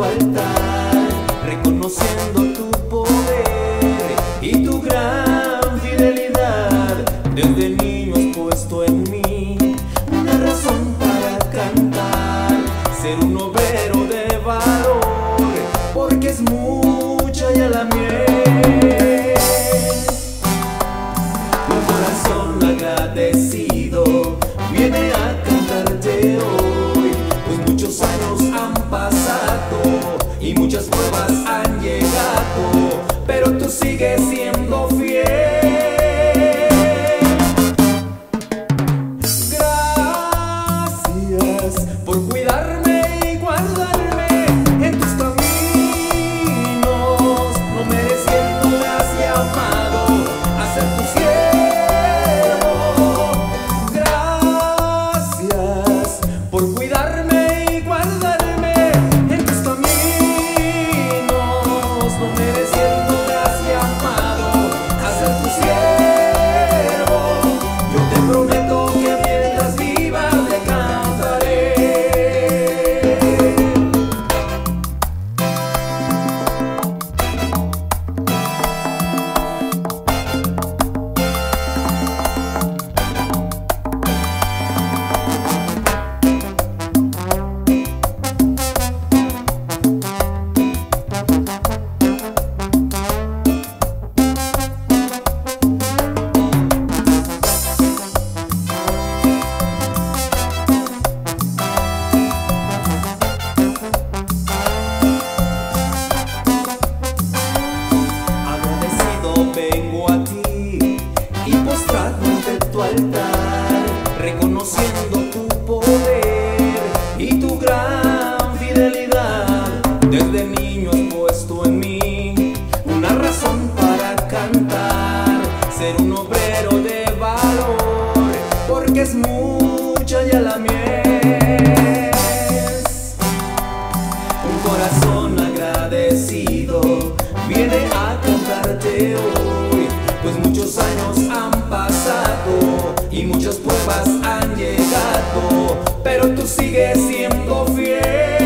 tu reconociendo tu poder y tu gran fidelidad. Desde niño has puesto en mí una razón para cantar, ser un obrero de valor, porque es mucha ya la mierda. Ante tu altar, reconociendo tu poder y tu gran fidelidad. Desde niño has puesto en mí una razón para cantar, ser un obrero de valor, porque es mucha ya la mies. Un corazón agradecido viene han llegado, pero tú sigues siendo fiel.